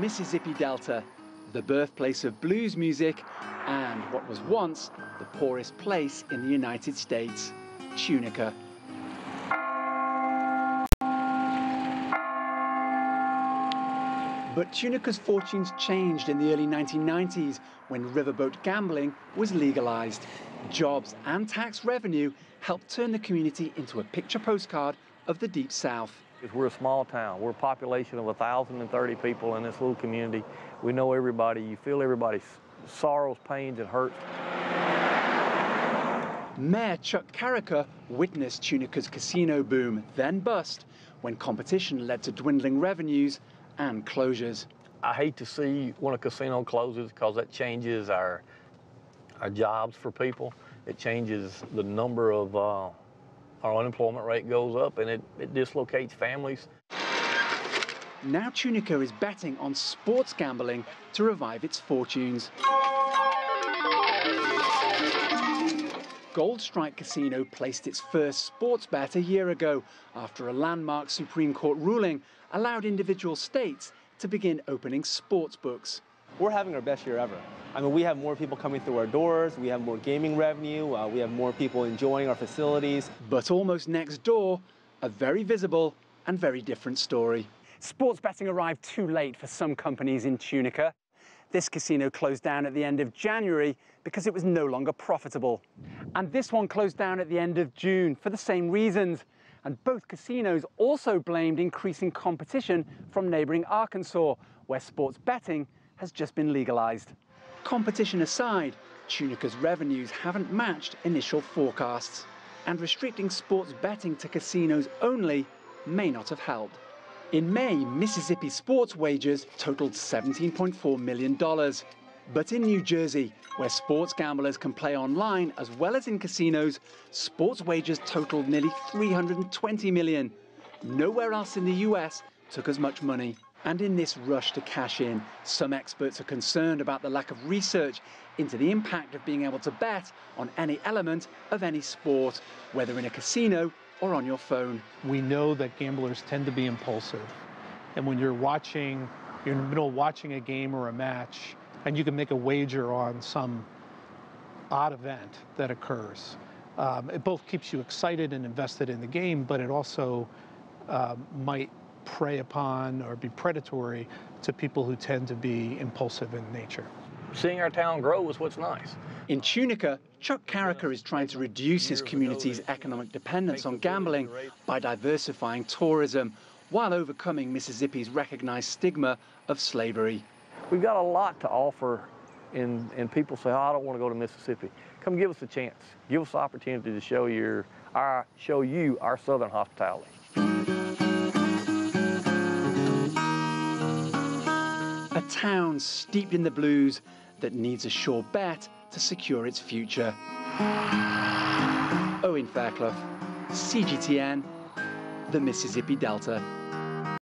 Mississippi Delta, the birthplace of blues music and what was once the poorest place in the United States, Tunica. But Tunica's fortunes changed in the early 1990s when riverboat gambling was legalized. Jobs and tax revenue helped turn the community into a picture postcard of the Deep South. We're a small town. We're a population of 1,030 people in this little community. We know everybody. You feel everybody's sorrows, pains, and hurts. Mayor Chuck Cariker witnessed Tunica's casino boom, then bust, when competition led to dwindling revenues and closures. I hate to see when a casino closes because that changes our our jobs for people. It changes the number of uh, our unemployment rate goes up and it, it dislocates families. Now Tunica is betting on sports gambling to revive its fortunes. Gold Strike Casino placed its first sports bet a year ago after a landmark Supreme Court ruling allowed individual states to begin opening sports books. We're having our best year ever. I mean, we have more people coming through our doors, we have more gaming revenue, uh, we have more people enjoying our facilities. But almost next door, a very visible and very different story. Sports betting arrived too late for some companies in Tunica. This casino closed down at the end of January because it was no longer profitable. And this one closed down at the end of June for the same reasons. And both casinos also blamed increasing competition from neighboring Arkansas, where sports betting has just been legalized. Competition aside, Tunica's revenues haven't matched initial forecasts, and restricting sports betting to casinos only may not have helped. In May, Mississippi sports wagers totaled $17.4 million. But in New Jersey, where sports gamblers can play online as well as in casinos, sports wagers totaled nearly 320 million. Nowhere else in the US took as much money. And in this rush to cash in, some experts are concerned about the lack of research into the impact of being able to bet on any element of any sport, whether in a casino or on your phone. We know that gamblers tend to be impulsive. And when you're watching, you're in the middle of watching a game or a match, and you can make a wager on some odd event that occurs. Um, it both keeps you excited and invested in the game, but it also uh, might prey upon or be predatory to people who tend to be impulsive in nature. Seeing our town grow is what's nice. In Tunica, Chuck Cariker is trying to reduce his community's economic dependence on gambling by diversifying tourism while overcoming Mississippi's recognized stigma of slavery. We've got a lot to offer, and, and people say, oh, I don't want to go to Mississippi. Come give us a chance. Give us the opportunity to show, your, our, show you our Southern hospitality. Town steeped in the blues that needs a sure bet to secure its future. Owen Fairclough, CGTN, the Mississippi Delta.